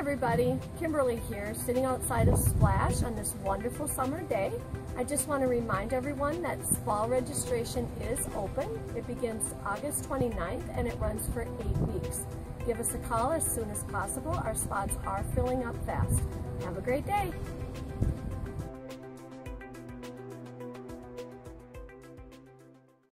everybody, Kimberly here, sitting outside of Splash on this wonderful summer day. I just want to remind everyone that fall registration is open. It begins August 29th and it runs for eight weeks. Give us a call as soon as possible. Our spots are filling up fast. Have a great day.